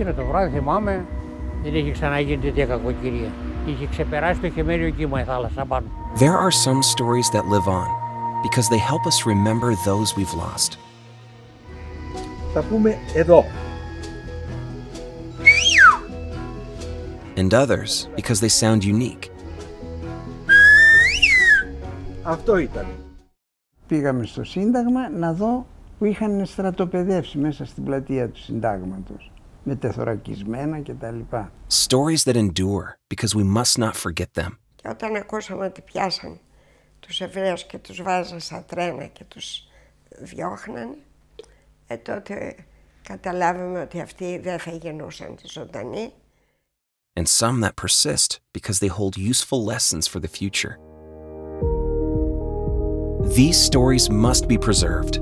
Εκείνο το βράδυ θυμάμαι δεν είχε ξαναγίνει τέτοια κακοκαιρία. Είχε ξεπεράσει το χειμώριο κύμα η θάλασσα πάνω. There are some stories that live on because they help us remember those we've lost. Θα πούμε εδώ. And others because they sound unique. Αυτό ήταν. Πήγαμε στο Σύνταγμα να δω που είχαν στρατοπεδεύσει μέσα στην πλατεία του Συντάγματος Με τεθωρακισμένα κτλ. Stories that endure because we must not forget them. Και όταν ακούσαμε ότι πιάσαν τους Εβραίους και τους βάζαν στα τρένα και τους διώχνανε, ε, τότε καταλάβαμε ότι αυτοί δεν θα γεννούσαν τη ζωντανή. And some that persist because they hold useful lessons for the future. These stories must be preserved.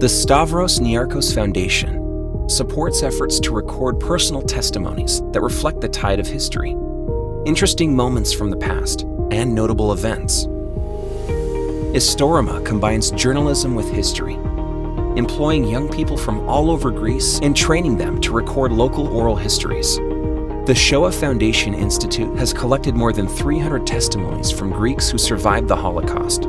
The Stavros Niarchos Foundation supports efforts to record personal testimonies that reflect the tide of history, interesting moments from the past, and notable events. Istorima combines journalism with history, employing young people from all over Greece and training them to record local oral histories. The Shoah Foundation Institute has collected more than 300 testimonies from Greeks who survived the Holocaust.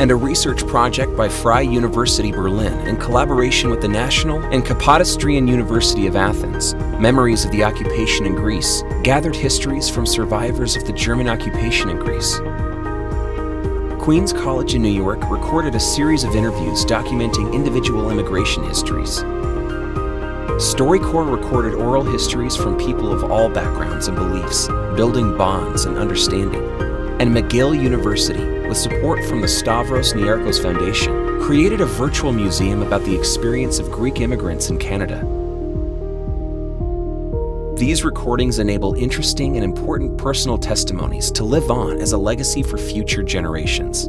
And a research project by Freie University Berlin in collaboration with the National and Kapodistrian University of Athens, Memories of the Occupation in Greece, gathered histories from survivors of the German occupation in Greece. Queens College in New York recorded a series of interviews documenting individual immigration histories. StoryCorps recorded oral histories from people of all backgrounds and beliefs, building bonds and understanding. And McGill University, with support from the Stavros Niarchos Foundation, created a virtual museum about the experience of Greek immigrants in Canada. These recordings enable interesting and important personal testimonies to live on as a legacy for future generations.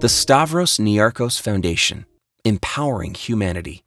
The Stavros Niarchos Foundation, empowering humanity.